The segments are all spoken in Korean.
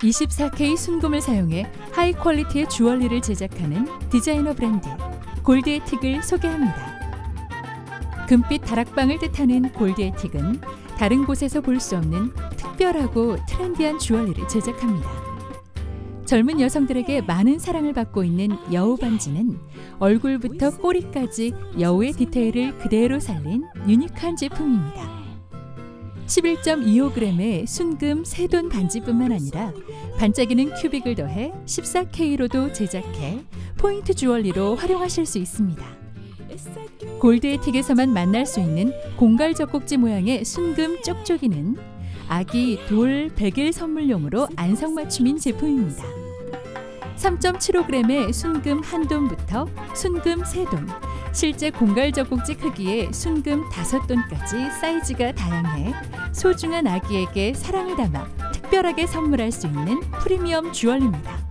24K 순금을 사용해 high quality의 주얼리를 제작하는 디자이너 브랜드 골드에틱을 소개합니다. 금빛 다락방을 뜻하는 골드에틱은 다른 곳에서 볼 수 없는 특별하고 트렌디한 주얼리를 제작합니다. 젊은 여성들에게 많은 사랑을 받고 있는 여우 반지는 얼굴부터 꼬리까지 여우의 디테일을 그대로 살린 유니크한 제품입니다. 11.25g의 순금 세돈 반지뿐만 아니라 반짝이는 큐빅을 더해 14K로도 제작해 포인트 주얼리로 활용하실 수 있습니다. 골드에틱에서만 만날 수 있는 공갈 젖꼭지 모양의 순금 쪽쪽이는 아기 돌 100일 선물용으로 안성맞춤인 제품입니다. 3.75g의 순금 한 돈부터 순금 세 돈, 실제 공갈 젖꼭지 크기의 순금 다섯 돈까지 사이즈가 다양해 소중한 아기에게 사랑을 담아 특별하게 선물할 수 있는 프리미엄 주얼리입니다.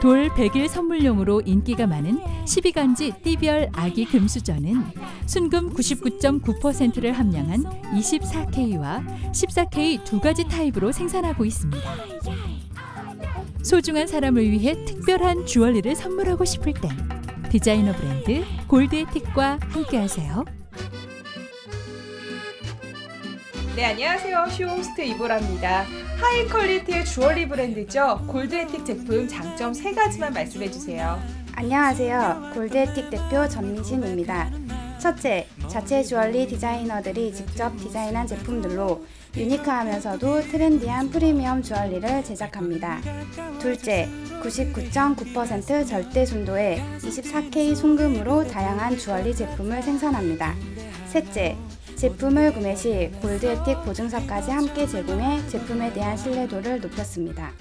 돌 100일 선물용으로 인기가 많은 12간지 띠별 아기 금수저는 순금 99.9%를 함량한 24K와 14K 두 가지 타입으로 생산하고 있습니다. 소중한 사람을 위해 특별한 주얼리를 선물하고 싶을 땐 디자이너 브랜드 골드에틱과 함께하세요. 네, 안녕하세요. 쇼호스트 이보라입니다. high quality의 주얼리 브랜드죠. 골드에틱 제품 장점 세 가지만 말씀해 주세요. 안녕하세요. 골드에틱 대표 전민신입니다. 첫째, 자체 주얼리 디자이너들이 직접 디자인한 제품들로 유니크하면서도 트렌디한 프리미엄 주얼리를 제작합니다. 둘째, 99.9% 절대 순도의 24K 송금으로 다양한 주얼리 제품을 생산합니다. 셋째, 제품을 구매 시 골드 에틱 보증서까지 함께 제공해 제품에 대한 신뢰도를 높였습니다.